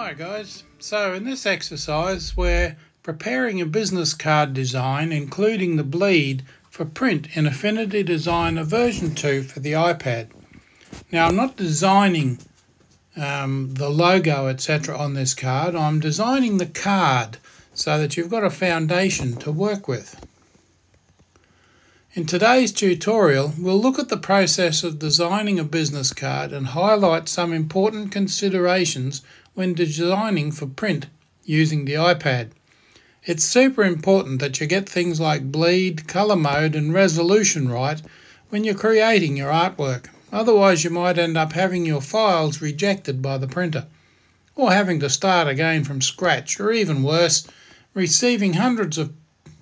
Hi guys, so in this exercise we're preparing a business card design including the bleed for print in Affinity Designer version 2 for the iPad. Now I'm not designing um, the logo etc on this card, I'm designing the card so that you've got a foundation to work with. In today's tutorial, we'll look at the process of designing a business card and highlight some important considerations when designing for print using the iPad. It's super important that you get things like bleed, colour mode and resolution right when you're creating your artwork. Otherwise you might end up having your files rejected by the printer or having to start again from scratch or even worse, receiving hundreds of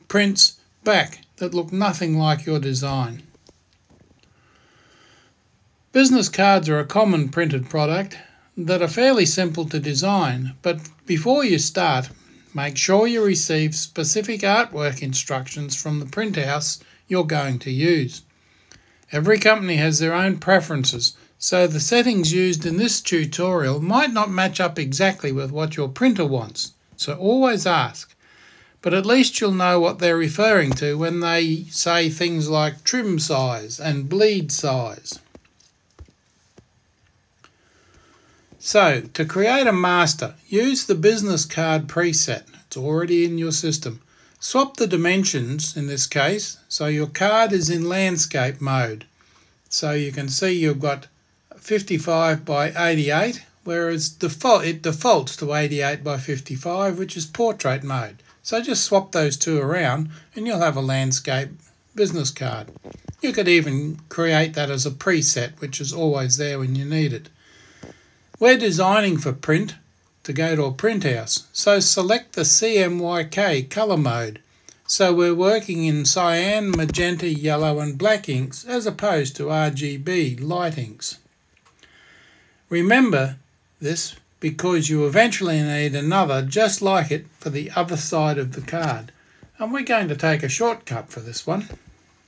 prints back that look nothing like your design. Business cards are a common printed product that are fairly simple to design, but before you start, make sure you receive specific artwork instructions from the print house you're going to use. Every company has their own preferences, so the settings used in this tutorial might not match up exactly with what your printer wants, so always ask but at least you'll know what they're referring to when they say things like trim size and bleed size. So, to create a master, use the business card preset. It's already in your system. Swap the dimensions in this case, so your card is in landscape mode. So you can see you've got 55 by 88, whereas default it defaults to 88 by 55, which is portrait mode. So just swap those two around and you'll have a landscape business card. You could even create that as a preset, which is always there when you need it. We're designing for print to go to a print house, so select the CMYK colour mode. So we're working in cyan, magenta, yellow and black inks as opposed to RGB light inks. Remember this because you eventually need another just like it for the other side of the card. And we're going to take a shortcut for this one,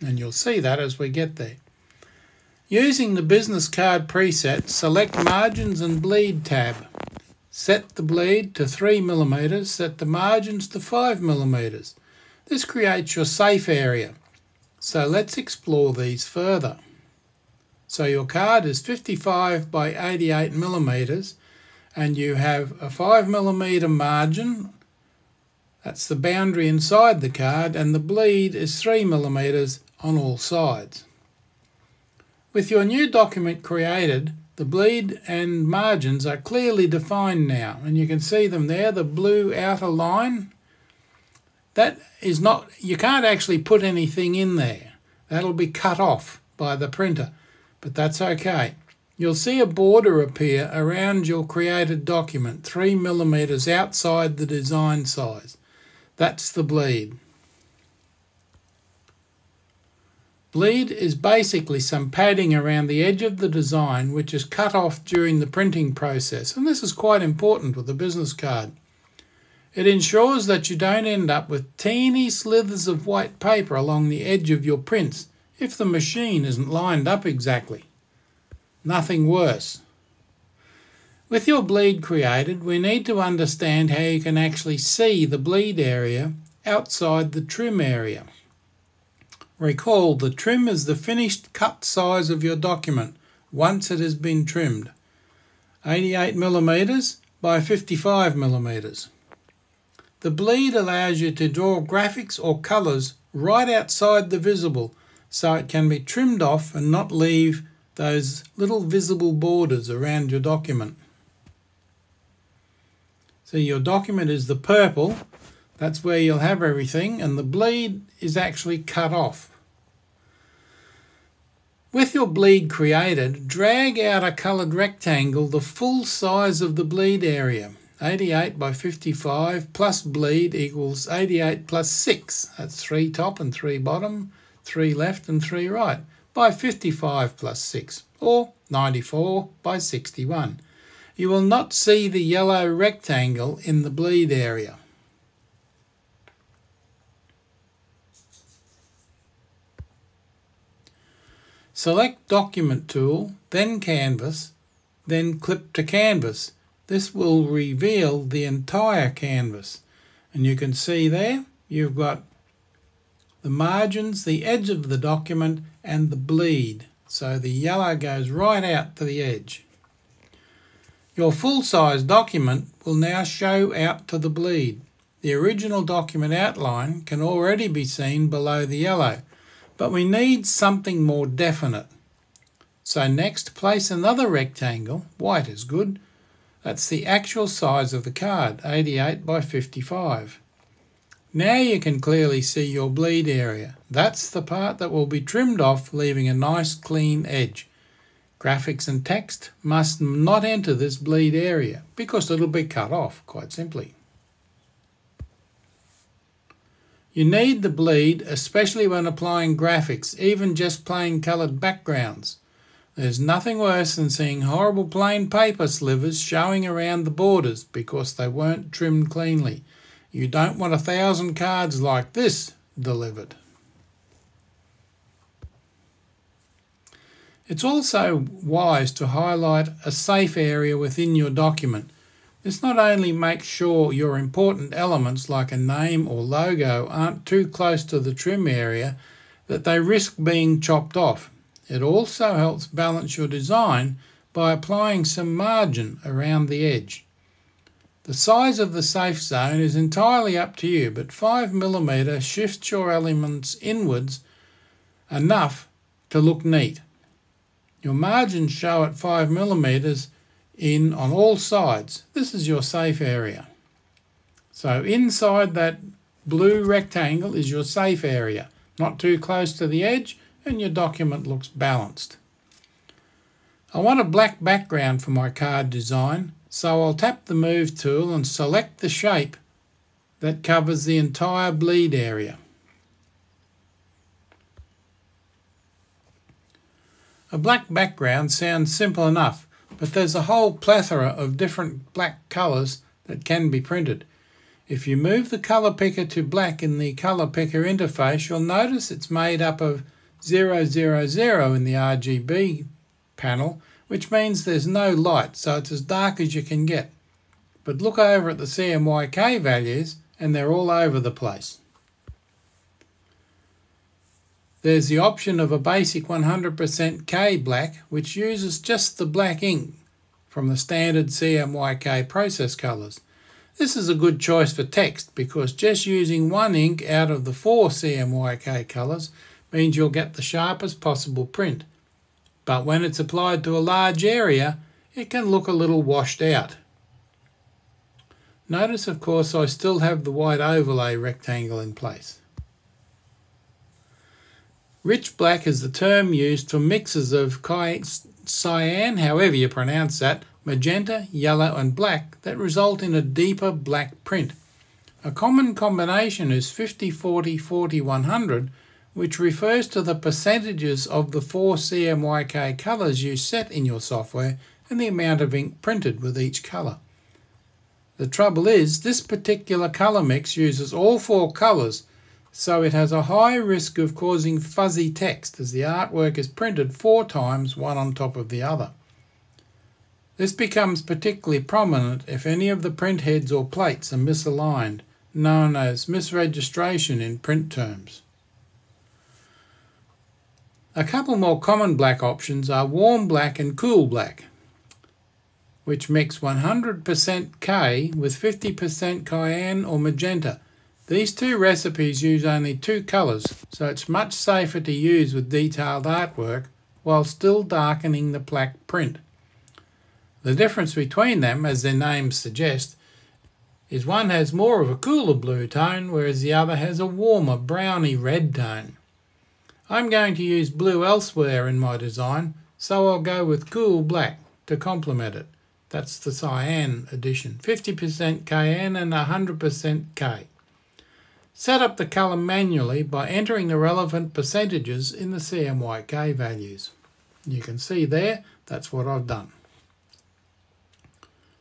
and you'll see that as we get there. Using the business card preset, select Margins and Bleed tab. Set the bleed to 3mm, set the margins to 5mm. This creates your safe area. So let's explore these further. So your card is 55 by 88 millimeters and you have a 5 millimeter margin that's the boundary inside the card and the bleed is 3 millimeters on all sides. With your new document created the bleed and margins are clearly defined now and you can see them there the blue outer line that is not you can't actually put anything in there that'll be cut off by the printer but that's okay You'll see a border appear around your created document 3 millimeters outside the design size. That's the bleed. Bleed is basically some padding around the edge of the design which is cut off during the printing process and this is quite important with a business card. It ensures that you don't end up with teeny slithers of white paper along the edge of your prints if the machine isn't lined up exactly nothing worse. With your bleed created, we need to understand how you can actually see the bleed area outside the trim area. Recall, the trim is the finished cut size of your document once it has been trimmed. 88 millimeters by 55 millimeters. The bleed allows you to draw graphics or colours right outside the visible so it can be trimmed off and not leave those little visible borders around your document. So your document is the purple, that's where you'll have everything, and the bleed is actually cut off. With your bleed created, drag out a coloured rectangle the full size of the bleed area. 88 by 55 plus bleed equals 88 plus 6. That's 3 top and 3 bottom, 3 left and 3 right by 55 plus 6, or 94 by 61. You will not see the yellow rectangle in the bleed area. Select Document tool, then Canvas, then Clip to Canvas. this will reveal the entire canvas. And you can see there, you've got the margins, the edge of the document, and the bleed. So the yellow goes right out to the edge. Your full-size document will now show out to the bleed. The original document outline can already be seen below the yellow, but we need something more definite. So next, place another rectangle, white is good, that's the actual size of the card, 88 by 55. Now you can clearly see your bleed area. That's the part that will be trimmed off, leaving a nice clean edge. Graphics and text must not enter this bleed area because it'll be cut off, quite simply. You need the bleed, especially when applying graphics, even just plain coloured backgrounds. There's nothing worse than seeing horrible plain paper slivers showing around the borders because they weren't trimmed cleanly. You don't want a thousand cards like this delivered. It's also wise to highlight a safe area within your document. This not only makes sure your important elements like a name or logo aren't too close to the trim area that they risk being chopped off. It also helps balance your design by applying some margin around the edge. The size of the safe zone is entirely up to you, but 5mm shifts your elements inwards enough to look neat. Your margins show at 5mm in on all sides. This is your safe area. So inside that blue rectangle is your safe area, not too close to the edge, and your document looks balanced. I want a black background for my card design so I'll tap the Move tool and select the shape that covers the entire bleed area. A black background sounds simple enough, but there's a whole plethora of different black colours that can be printed. If you move the colour picker to black in the colour picker interface, you'll notice it's made up of 000 in the RGB panel which means there's no light, so it's as dark as you can get. But look over at the CMYK values, and they're all over the place. There's the option of a basic 100% K black, which uses just the black ink from the standard CMYK process colours. This is a good choice for text because just using one ink out of the four CMYK colours means you'll get the sharpest possible print but when it's applied to a large area, it can look a little washed out. Notice, of course, I still have the white overlay rectangle in place. Rich black is the term used for mixes of cyan, however you pronounce that, magenta, yellow and black that result in a deeper black print. A common combination is 50, 40, 40, 100 which refers to the percentages of the four CMYK colours you set in your software and the amount of ink printed with each colour. The trouble is, this particular colour mix uses all four colours, so it has a high risk of causing fuzzy text as the artwork is printed four times one on top of the other. This becomes particularly prominent if any of the print heads or plates are misaligned, known as misregistration in print terms. A couple more common black options are warm black and cool black, which mix 100% K with 50% cyan or magenta. These two recipes use only two colours, so it's much safer to use with detailed artwork while still darkening the black print. The difference between them, as their names suggest, is one has more of a cooler blue tone, whereas the other has a warmer browny red tone. I'm going to use blue elsewhere in my design, so I'll go with cool black to complement it. That's the cyan edition, 50% cyan and 100% K. Set up the colour manually by entering the relevant percentages in the CMYK values. You can see there, that's what I've done.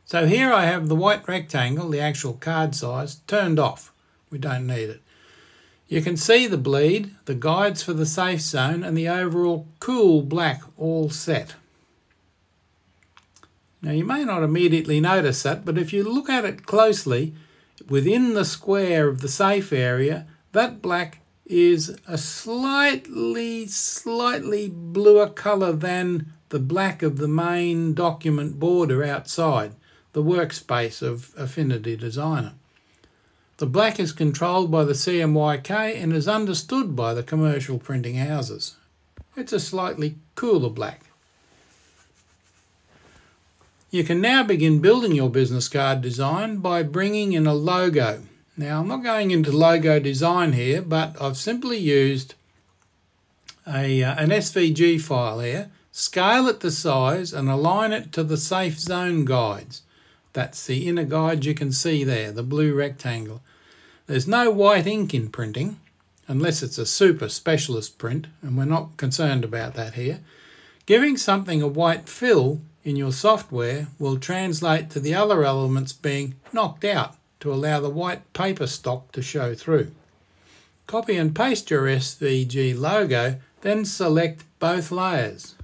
So here I have the white rectangle, the actual card size, turned off. We don't need it. You can see the bleed, the guides for the safe zone and the overall cool black all set. Now you may not immediately notice that, but if you look at it closely, within the square of the safe area, that black is a slightly, slightly bluer colour than the black of the main document border outside, the workspace of Affinity Designer. The black is controlled by the CMYK and is understood by the commercial printing houses. It's a slightly cooler black. You can now begin building your business card design by bringing in a logo. Now I'm not going into logo design here, but I've simply used a, uh, an SVG file here, scale it to size and align it to the safe zone guides. That's the inner guide you can see there, the blue rectangle. There's no white ink in printing, unless it's a super specialist print, and we're not concerned about that here. Giving something a white fill in your software will translate to the other elements being knocked out to allow the white paper stock to show through. Copy and paste your SVG logo, then select both layers.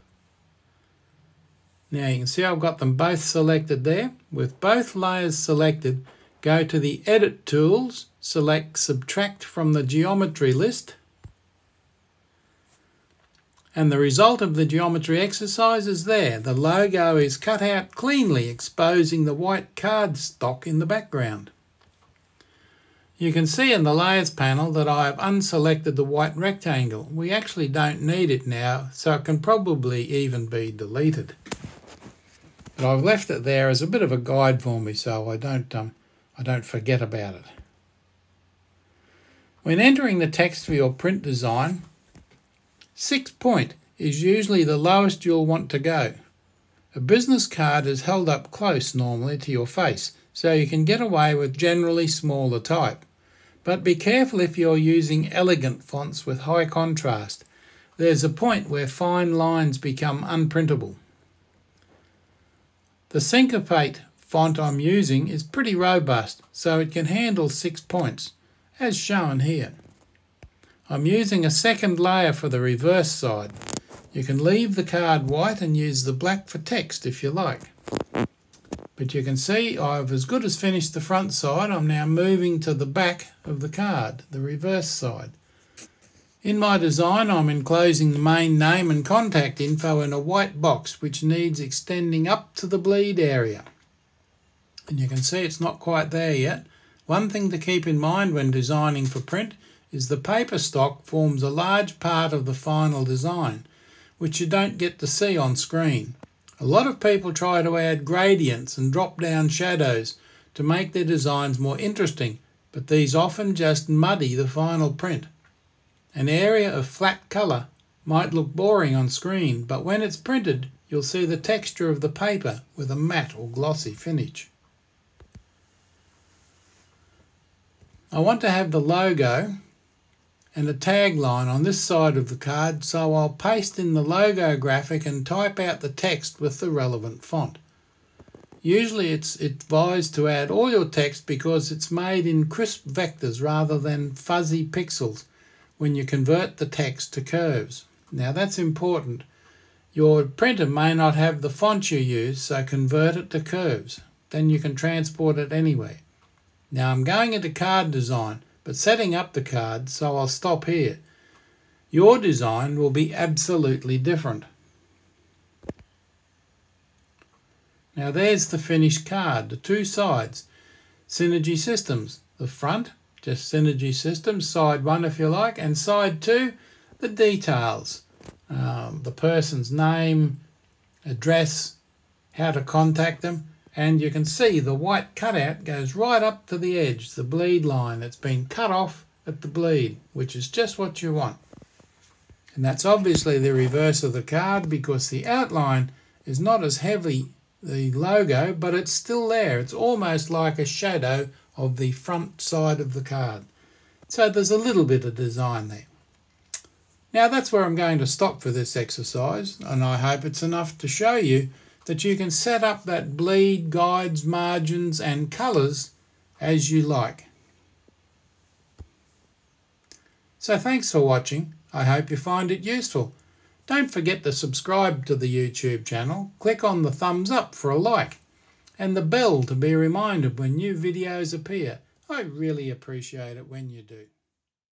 Now you can see I've got them both selected there. With both layers selected, go to the Edit Tools, select Subtract from the Geometry list, and the result of the geometry exercise is there. The logo is cut out cleanly, exposing the white card stock in the background. You can see in the layers panel that I have unselected the white rectangle. We actually don't need it now, so it can probably even be deleted. But I've left it there as a bit of a guide for me so I don't, um, I don't forget about it. When entering the text for your print design, Six point is usually the lowest you'll want to go. A business card is held up close normally to your face, so you can get away with generally smaller type. But be careful if you're using elegant fonts with high contrast. There's a point where fine lines become unprintable. The Syncopate font I'm using is pretty robust, so it can handle six points, as shown here. I'm using a second layer for the reverse side. You can leave the card white and use the black for text if you like. But you can see I've as good as finished the front side. I'm now moving to the back of the card, the reverse side. In my design I'm enclosing the main name and contact info in a white box which needs extending up to the bleed area. And you can see it's not quite there yet. One thing to keep in mind when designing for print is the paper stock forms a large part of the final design, which you don't get to see on screen. A lot of people try to add gradients and drop down shadows to make their designs more interesting, but these often just muddy the final print. An area of flat colour might look boring on screen, but when it's printed, you'll see the texture of the paper with a matte or glossy finish. I want to have the logo and a tagline on this side of the card so I'll paste in the logo graphic and type out the text with the relevant font. Usually it's advised to add all your text because it's made in crisp vectors rather than fuzzy pixels when you convert the text to curves. Now that's important. Your printer may not have the font you use so convert it to curves. Then you can transport it anywhere. Now I'm going into card design but setting up the card, so I'll stop here. Your design will be absolutely different. Now there's the finished card, the two sides. Synergy Systems, the front, just Synergy Systems, side one if you like, and side two, the details. Um, the person's name, address, how to contact them, and you can see the white cutout goes right up to the edge, the bleed line that's been cut off at the bleed, which is just what you want. And that's obviously the reverse of the card because the outline is not as heavy, the logo, but it's still there. It's almost like a shadow of the front side of the card. So there's a little bit of design there. Now that's where I'm going to stop for this exercise, and I hope it's enough to show you that you can set up that bleed, guides, margins and colours as you like. So thanks for watching. I hope you find it useful. Don't forget to subscribe to the YouTube channel, click on the thumbs up for a like, and the bell to be reminded when new videos appear. I really appreciate it when you do.